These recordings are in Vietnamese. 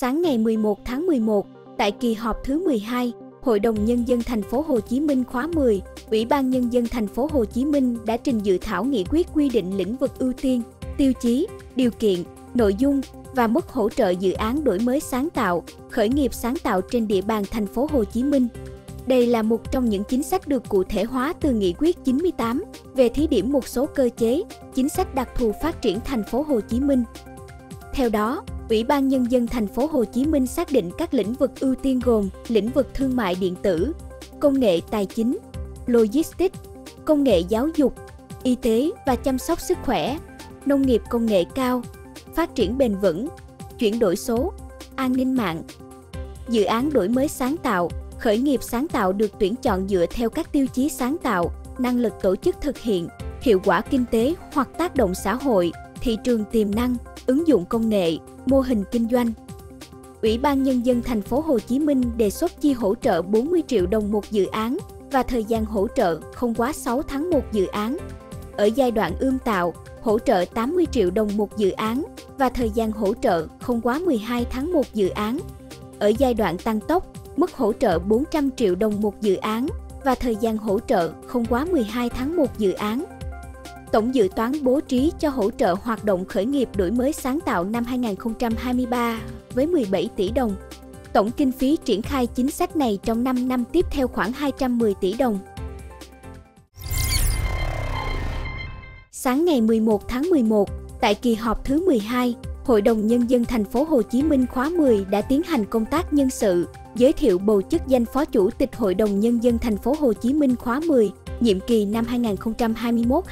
Sáng ngày 11 tháng 11, tại kỳ họp thứ 12, Hội đồng nhân dân thành phố Hồ Chí Minh khóa 10, Ủy ban nhân dân thành phố Hồ Chí Minh đã trình dự thảo nghị quyết quy định lĩnh vực ưu tiên, tiêu chí, điều kiện, nội dung và mức hỗ trợ dự án đổi mới sáng tạo, khởi nghiệp sáng tạo trên địa bàn thành phố Hồ Chí Minh. Đây là một trong những chính sách được cụ thể hóa từ nghị quyết 98 về thí điểm một số cơ chế, chính sách đặc thù phát triển thành phố Hồ Chí Minh. Theo đó, Ủy ban nhân dân thành phố Hồ Chí Minh xác định các lĩnh vực ưu tiên gồm lĩnh vực thương mại điện tử, công nghệ tài chính, logistics, công nghệ giáo dục, y tế và chăm sóc sức khỏe, nông nghiệp công nghệ cao, phát triển bền vững, chuyển đổi số, an ninh mạng. Dự án đổi mới sáng tạo, khởi nghiệp sáng tạo được tuyển chọn dựa theo các tiêu chí sáng tạo, năng lực tổ chức thực hiện, hiệu quả kinh tế hoặc tác động xã hội, thị trường tiềm năng, ứng dụng công nghệ, mô hình kinh doanh. Ủy ban nhân dân thành phố Hồ Chí Minh đề xuất chi hỗ trợ 40 triệu đồng một dự án và thời gian hỗ trợ không quá 6 tháng một dự án. Ở giai đoạn ươm tạo, hỗ trợ 80 triệu đồng một dự án và thời gian hỗ trợ không quá 12 tháng một dự án. Ở giai đoạn tăng tốc, mức hỗ trợ 400 triệu đồng một dự án và thời gian hỗ trợ không quá 12 tháng một dự án. Tổng dự toán bố trí cho hỗ trợ hoạt động khởi nghiệp đổi mới sáng tạo năm 2023 với 17 tỷ đồng. Tổng kinh phí triển khai chính sách này trong 5 năm tiếp theo khoảng 210 tỷ đồng. Sáng ngày 11 tháng 11, tại kỳ họp thứ 12, Hội đồng nhân dân thành phố Hồ Chí Minh khóa 10 đã tiến hành công tác nhân sự, giới thiệu bầu chức danh Phó Chủ tịch Hội đồng nhân dân thành phố Hồ Chí Minh khóa 10 nhiệm kỳ năm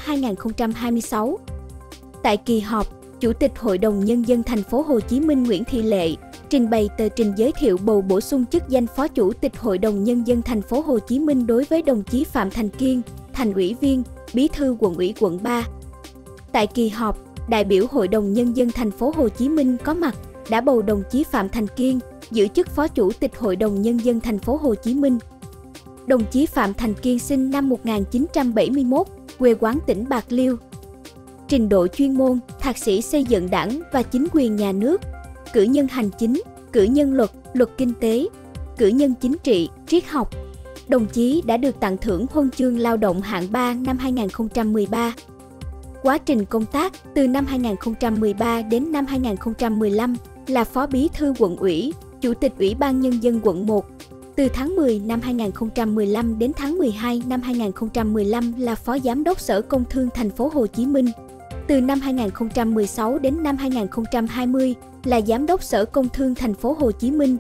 2021-2026. Tại kỳ họp, Chủ tịch Hội đồng Nhân dân thành phố Hồ Chí Minh Nguyễn Thị Lệ trình bày tờ trình giới thiệu bầu bổ sung chức danh Phó Chủ tịch Hội đồng Nhân dân thành phố Hồ Chí Minh đối với đồng chí Phạm Thành Kiên, thành ủy viên, bí thư quận ủy quận 3. Tại kỳ họp, đại biểu Hội đồng Nhân dân thành phố Hồ Chí Minh có mặt đã bầu đồng chí Phạm Thành Kiên giữ chức Phó Chủ tịch Hội đồng Nhân dân thành phố Hồ Chí Minh đồng chí Phạm Thành Kiên sinh năm 1971, quê quán tỉnh Bạc Liêu. Trình độ chuyên môn, thạc sĩ xây dựng đảng và chính quyền nhà nước, cử nhân hành chính, cử nhân luật, luật kinh tế, cử nhân chính trị, triết học. Đồng chí đã được tặng thưởng huân chương lao động hạng 3 năm 2013. Quá trình công tác từ năm 2013 đến năm 2015 là Phó Bí thư quận ủy, Chủ tịch Ủy ban Nhân dân quận 1, từ tháng 10 năm 2015 đến tháng 12 năm 2015 là Phó Giám đốc Sở Công Thương Thành phố Hồ Chí Minh. Từ năm 2016 đến năm 2020 là Giám đốc Sở Công Thương Thành phố Hồ Chí Minh.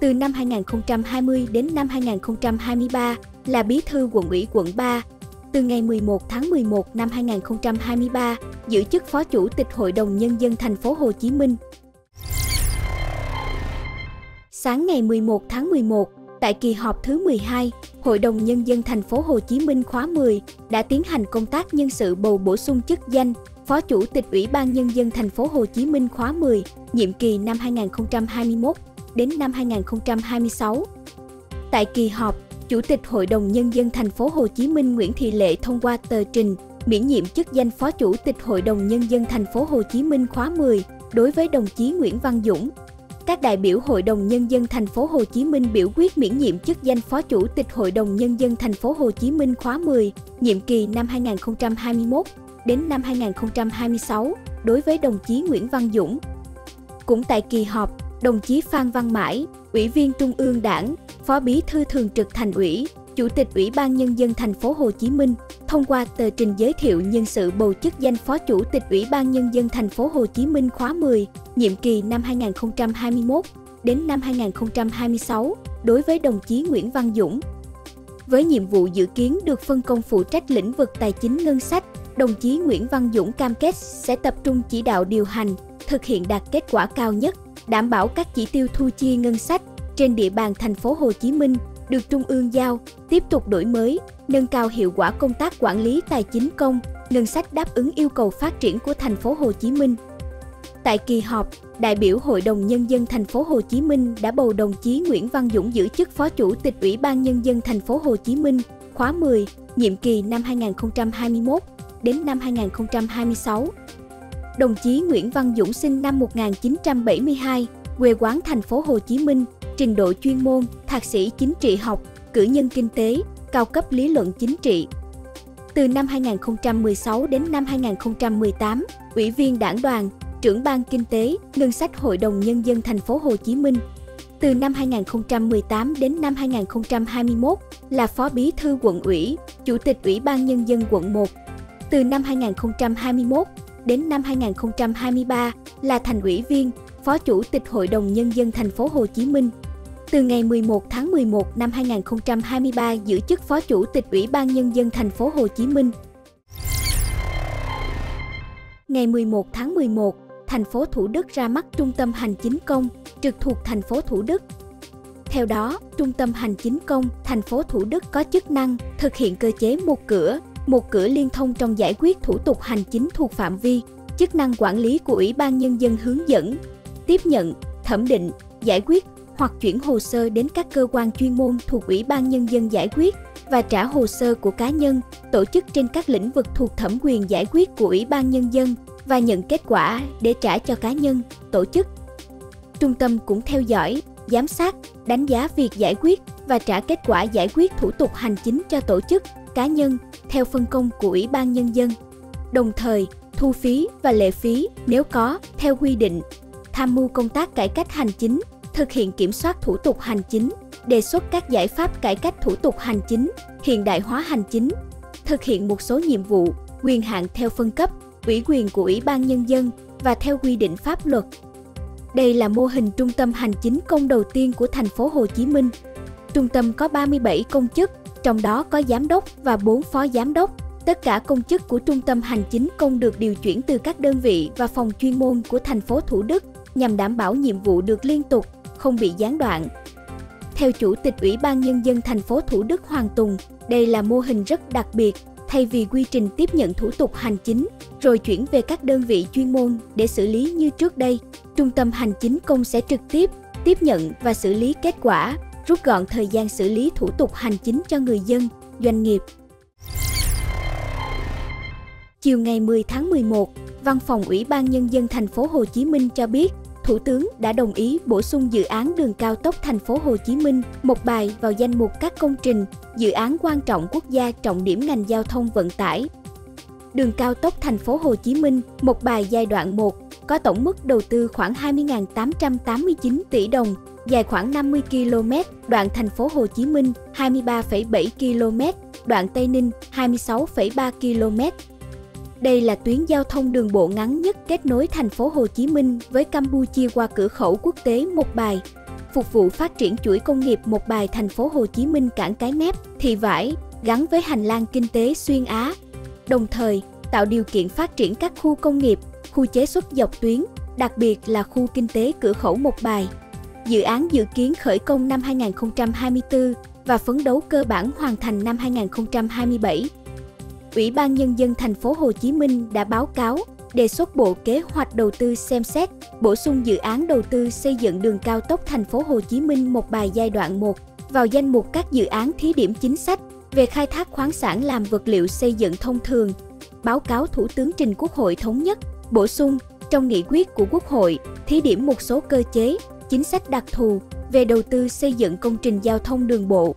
Từ năm 2020 đến năm 2023 là Bí thư quận ủy quận 3. Từ ngày 11 tháng 11 năm 2023, giữ chức Phó Chủ tịch Hội đồng Nhân dân Thành phố Hồ Chí Minh. Sáng ngày 11 tháng 11, Tại kỳ họp thứ 12, Hội đồng Nhân dân thành phố Hồ Chí Minh khóa 10 đã tiến hành công tác nhân sự bầu bổ sung chức danh Phó Chủ tịch Ủy ban Nhân dân thành phố Hồ Chí Minh khóa 10, nhiệm kỳ năm 2021 đến năm 2026. Tại kỳ họp, Chủ tịch Hội đồng Nhân dân thành phố Hồ Chí Minh Nguyễn Thị Lệ thông qua tờ trình miễn nhiệm chức danh Phó Chủ tịch Hội đồng Nhân dân thành phố Hồ Chí Minh khóa 10 đối với đồng chí Nguyễn Văn Dũng, các đại biểu Hội đồng Nhân dân thành phố Hồ Chí Minh biểu quyết miễn nhiệm chức danh Phó Chủ tịch Hội đồng Nhân dân thành phố Hồ Chí Minh khóa 10, nhiệm kỳ năm 2021 đến năm 2026 đối với đồng chí Nguyễn Văn Dũng. Cũng tại kỳ họp, đồng chí Phan Văn Mãi, Ủy viên Trung ương Đảng, Phó Bí thư Thường trực Thành ủy, Chủ tịch Ủy ban Nhân dân thành phố Hồ Chí Minh thông qua tờ trình giới thiệu nhân sự bầu chức danh Phó Chủ tịch Ủy ban Nhân dân thành phố Hồ Chí Minh khóa 10, nhiệm kỳ năm 2021 đến năm 2026 đối với đồng chí Nguyễn Văn Dũng. Với nhiệm vụ dự kiến được phân công phụ trách lĩnh vực tài chính ngân sách, đồng chí Nguyễn Văn Dũng cam kết sẽ tập trung chỉ đạo điều hành, thực hiện đạt kết quả cao nhất, đảm bảo các chỉ tiêu thu chi ngân sách trên địa bàn thành phố Hồ Chí Minh được Trung ương giao, tiếp tục đổi mới, nâng cao hiệu quả công tác quản lý tài chính công, ngân sách đáp ứng yêu cầu phát triển của thành phố Hồ Chí Minh. Tại kỳ họp, đại biểu Hội đồng Nhân dân thành phố Hồ Chí Minh đã bầu đồng chí Nguyễn Văn Dũng giữ chức Phó Chủ tịch Ủy ban Nhân dân thành phố Hồ Chí Minh, khóa 10, nhiệm kỳ năm 2021 đến năm 2026. Đồng chí Nguyễn Văn Dũng sinh năm 1972, quê quán thành phố Hồ Chí Minh, trình độ chuyên môn, thạc sĩ chính trị học, cử nhân kinh tế, cao cấp lý luận chính trị. Từ năm 2016 đến năm 2018, Ủy viên Đảng đoàn, trưởng ban kinh tế, ngân sách Hội đồng nhân dân thành phố Hồ Chí Minh. Từ năm 2018 đến năm 2021 là Phó Bí thư quận ủy, Chủ tịch Ủy ban nhân dân quận 1. Từ năm 2021 đến năm 2023 là thành ủy viên, Phó Chủ tịch Hội đồng nhân dân thành phố Hồ Chí Minh. Từ ngày 11 tháng 11 năm 2023 giữ chức Phó Chủ tịch Ủy ban nhân dân thành phố Hồ Chí Minh. Ngày 11 tháng 11, thành phố Thủ Đức ra mắt trung tâm hành chính công trực thuộc thành phố Thủ Đức. Theo đó, trung tâm hành chính công thành phố Thủ Đức có chức năng thực hiện cơ chế một cửa, một cửa liên thông trong giải quyết thủ tục hành chính thuộc phạm vi, chức năng quản lý của Ủy ban nhân dân hướng dẫn, tiếp nhận, thẩm định, giải quyết hoặc chuyển hồ sơ đến các cơ quan chuyên môn thuộc Ủy ban nhân dân giải quyết và trả hồ sơ của cá nhân, tổ chức trên các lĩnh vực thuộc thẩm quyền giải quyết của Ủy ban nhân dân và nhận kết quả để trả cho cá nhân, tổ chức. Trung tâm cũng theo dõi, giám sát, đánh giá việc giải quyết và trả kết quả giải quyết thủ tục hành chính cho tổ chức, cá nhân theo phân công của Ủy ban nhân dân. Đồng thời, thu phí và lệ phí nếu có theo quy định, tham mưu công tác cải cách hành chính, thực hiện kiểm soát thủ tục hành chính, đề xuất các giải pháp cải cách thủ tục hành chính, hiện đại hóa hành chính, thực hiện một số nhiệm vụ, quyền hạn theo phân cấp, ủy quyền của Ủy ban Nhân dân và theo quy định pháp luật. Đây là mô hình trung tâm hành chính công đầu tiên của thành phố Hồ Chí Minh. Trung tâm có 37 công chức, trong đó có giám đốc và 4 phó giám đốc. Tất cả công chức của trung tâm hành chính công được điều chuyển từ các đơn vị và phòng chuyên môn của thành phố Thủ Đức nhằm đảm bảo nhiệm vụ được liên tục, không bị gián đoạn. Theo Chủ tịch Ủy ban Nhân dân thành phố Thủ Đức Hoàng Tùng, đây là mô hình rất đặc biệt thay vì quy trình tiếp nhận thủ tục hành chính rồi chuyển về các đơn vị chuyên môn để xử lý như trước đây. Trung tâm hành chính công sẽ trực tiếp tiếp nhận và xử lý kết quả, rút gọn thời gian xử lý thủ tục hành chính cho người dân, doanh nghiệp. Chiều ngày 10 tháng 11, Văn phòng Ủy ban nhân dân thành phố Hồ Chí Minh cho biết, Thủ tướng đã đồng ý bổ sung dự án đường cao tốc thành phố Hồ Chí Minh một bài vào danh mục các công trình, dự án quan trọng quốc gia trọng điểm ngành giao thông vận tải. Đường cao tốc thành phố Hồ Chí Minh một bài giai đoạn 1 có tổng mức đầu tư khoảng 20.889 tỷ đồng, dài khoảng 50 km, đoạn thành phố Hồ Chí Minh 23,7 km, đoạn Tây Ninh 26,3 km, đây là tuyến giao thông đường bộ ngắn nhất kết nối thành phố Hồ Chí Minh với Campuchia qua cửa khẩu quốc tế Một Bài, phục vụ phát triển chuỗi công nghiệp Một Bài thành phố Hồ Chí Minh cảng Cái Mép, Thị Vải, gắn với hành lang kinh tế xuyên Á. Đồng thời, tạo điều kiện phát triển các khu công nghiệp, khu chế xuất dọc tuyến, đặc biệt là khu kinh tế cửa khẩu Một Bài. Dự án dự kiến khởi công năm 2024 và phấn đấu cơ bản hoàn thành năm 2027. Ủy ban Nhân dân thành phố Hồ Chí Minh đã báo cáo đề xuất Bộ Kế hoạch Đầu tư xem xét bổ sung dự án đầu tư xây dựng đường cao tốc thành phố Hồ Chí Minh một bài giai đoạn 1 vào danh mục các dự án thí điểm chính sách về khai thác khoáng sản làm vật liệu xây dựng thông thường. Báo cáo Thủ tướng trình Quốc hội thống nhất bổ sung trong nghị quyết của Quốc hội thí điểm một số cơ chế, chính sách đặc thù về đầu tư xây dựng công trình giao thông đường bộ,